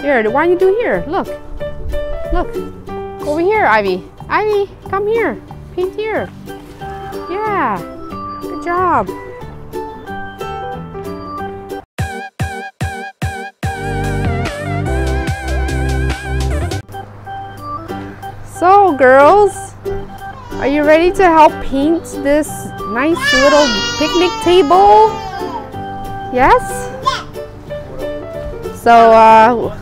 Here, why don't you do here? Look. Look. Over here, Ivy. Ivy, come here. Paint here. Yeah. Good job. So, girls, are you ready to help paint this nice little picnic table? Yes? So, uh,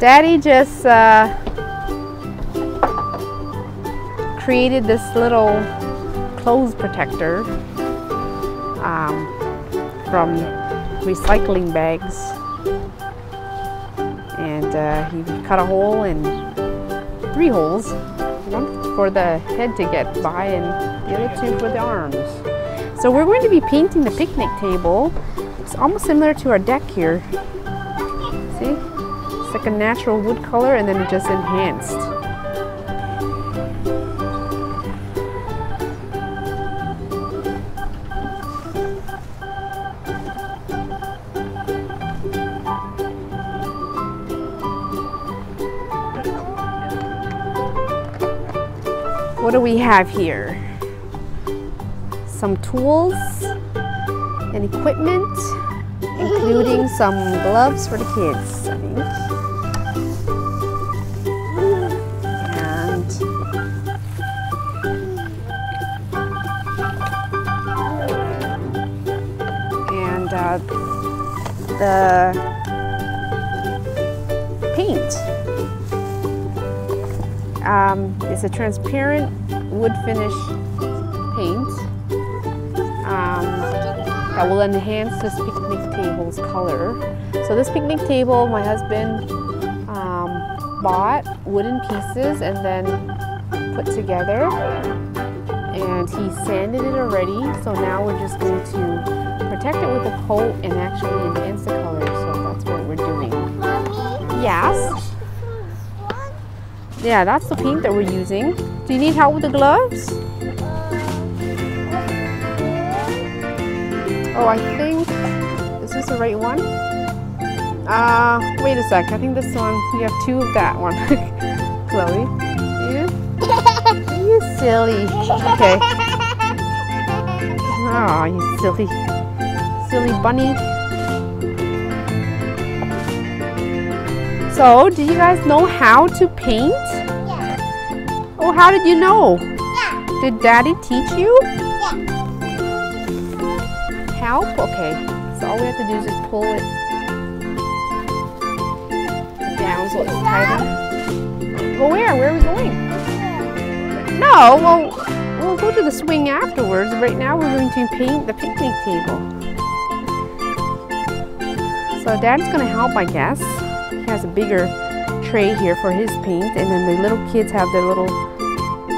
Daddy just uh, created this little clothes protector um, from recycling bags. And uh, he cut a hole and three holes. One for the head to get by and the other two for the arms. So we're going to be painting the picnic table. It's almost similar to our deck here. See? It's like a natural wood color and then it just enhanced. What do we have here? Some tools and equipment, including some gloves for the kids, uh, the paint um, it's a transparent wood finish paint um, that will enhance this picnic table's color. So this picnic table my husband um, bought wooden pieces and then put together and he sanded it already so now we're just going to protect it with a coat and actually enhance the color so that's what we're doing. Yes? Yeah, that's the paint that we're using. Do you need help with the gloves? Oh, I think, is this the right one? Uh, wait a sec, I think this one, you have two of that one. Chloe, silly. Okay. Oh, you silly, silly bunny. So, do you guys know how to paint? Yeah. Oh, how did you know? Yeah. Did Daddy teach you? Yeah. Help? Okay. So all we have to do is just pull it down so it's tighter. Well, oh, where? Where are we going? No, well, we'll go to the swing afterwards. Right now we're going to paint the picnic table. So Dad's gonna help, I guess. He has a bigger tray here for his paint, and then the little kids have their little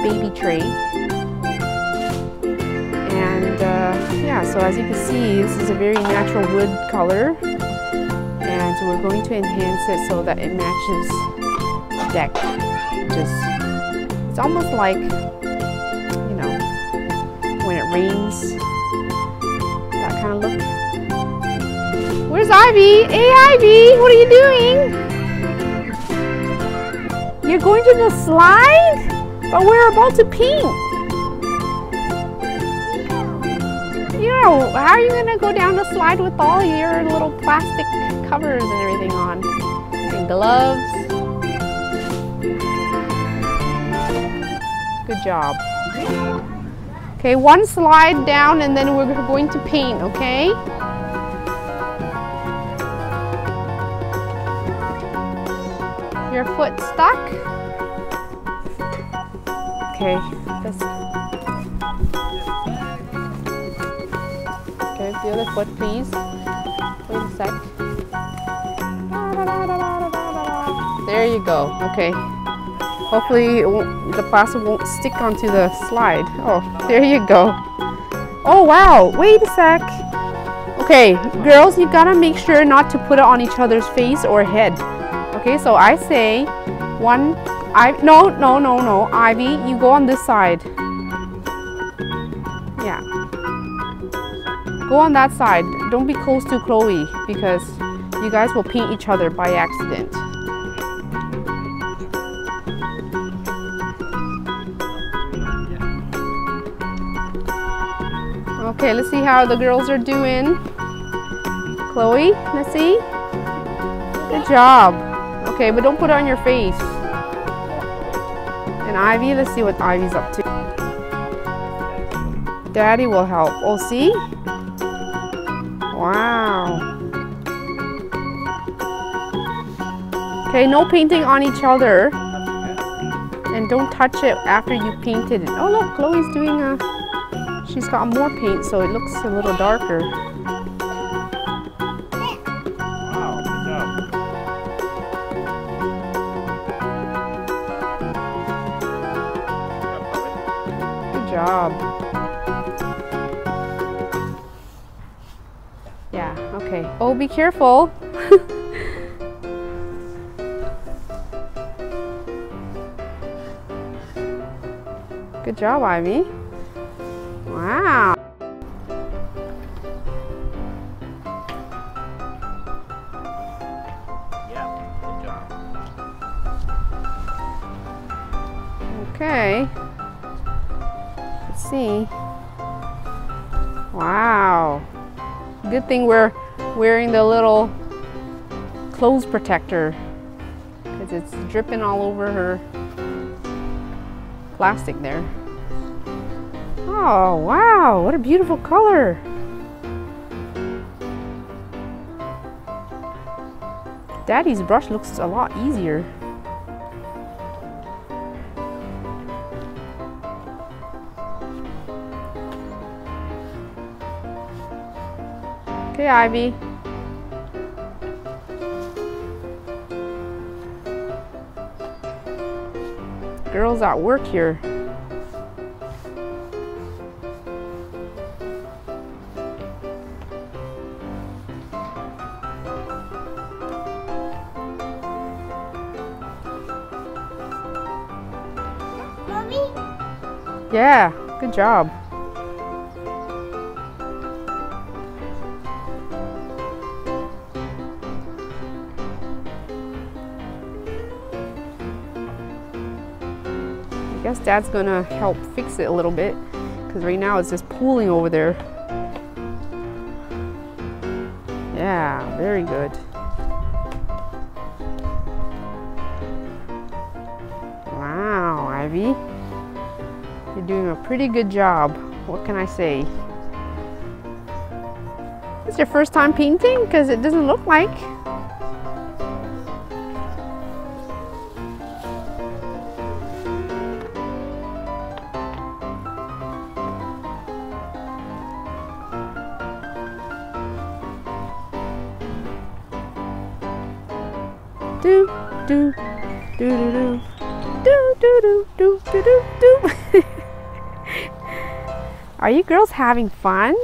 baby tray. And uh, yeah, so as you can see, this is a very natural wood color. And so we're going to enhance it so that it matches the deck. Just, it's almost like, you know, when it rains, that kind of look. Where's Ivy? Hey Ivy, what are you doing? You're going to the slide? But we're about to. You know, how are you gonna go down the slide with all your little plastic covers and everything on? And gloves. Good job. Okay, one slide down and then we're going to paint, okay? Your foot stuck? Okay, this. Okay, the other foot, please. Wait a sec. There you go. Okay. Hopefully the plastic won't stick onto the slide. Oh, there you go. Oh wow, wait a sec. Okay, girls, you gotta make sure not to put it on each other's face or head. Okay, so I say one, I, no, no, no, no, Ivy, you go on this side. Yeah. Go on that side. Don't be close to Chloe because you guys will paint each other by accident. Okay, let's see how the girls are doing. Chloe, let's see. Good job. Okay, but don't put it on your face. And Ivy, let's see what Ivy's up to. Daddy will help. Oh, see? Wow. Okay, no painting on each other. And don't touch it after you painted it. Oh look, Chloe's doing a, she's got more paint so it looks a little darker. Job. Yeah, okay. Oh, be careful. Good job, Ivy. Wow. Okay. Let's see. Wow. Good thing we're wearing the little clothes protector because it's dripping all over her plastic there. Oh, wow. What a beautiful color. Daddy's brush looks a lot easier. Okay, Ivy. Girls at work here. Yeah, good job. I guess Dad's gonna help fix it a little bit because right now it's just pooling over there. Yeah, very good. Wow, Ivy. You're doing a pretty good job. What can I say? It's your first time painting? Because it doesn't look like. Do, do, do, do, do. Do, do, do, do, do, do, do. Are you girls having fun?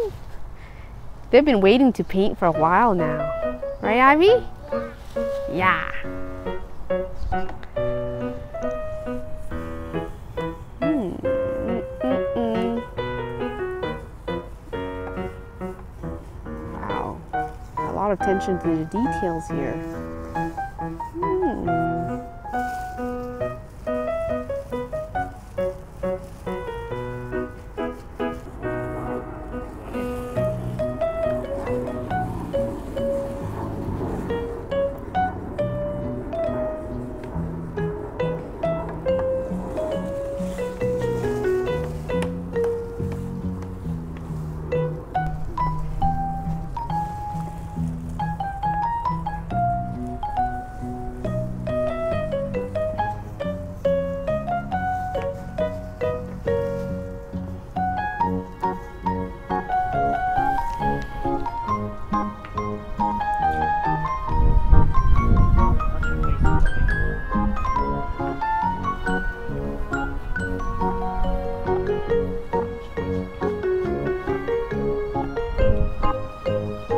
They've been waiting to paint for a while now. Right, Ivy? Yeah. Hmm, mm, mm, mm. Wow. A lot of attention to the details here.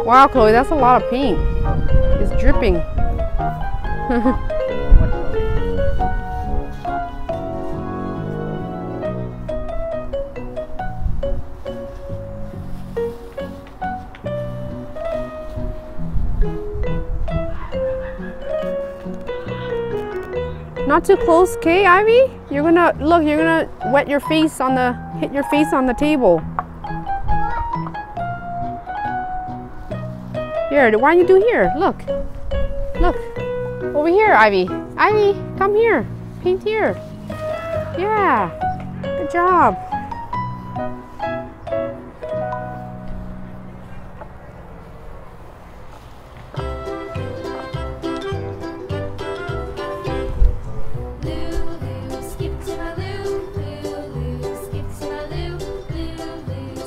Wow, Chloe, that's a lot of paint. It's dripping. Not too close, okay, Ivy? You're gonna, look, you're gonna wet your face on the, hit your face on the table. Here, why don't you do here? Look. Look. Over here, Ivy. Ivy, come here. Paint here. Yeah. Good job.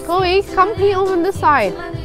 Chloe, come paint over on this side.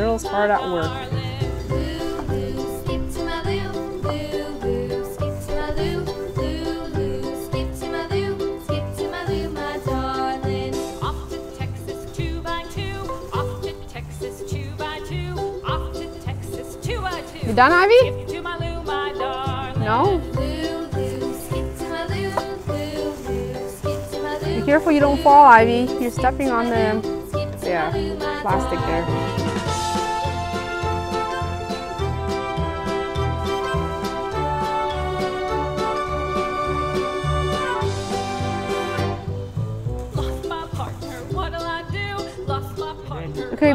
girls hard at work. You done, Ivy? No. Be careful you don't fall, Ivy. You're stepping on the yeah, plastic there.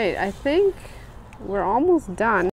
right, I think we're almost done.